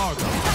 Removing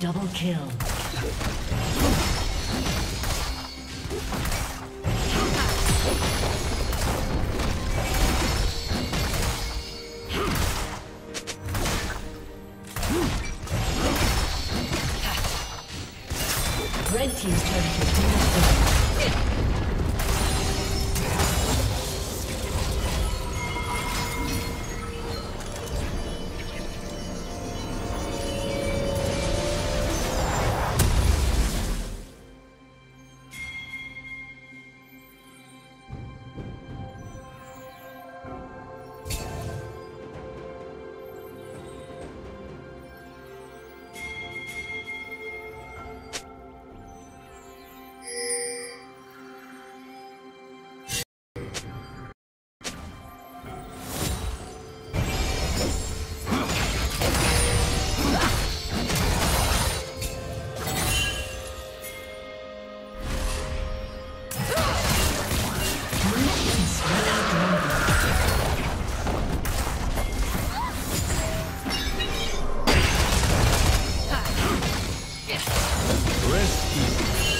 Double kill. Will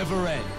Never ends.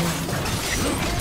Yeah.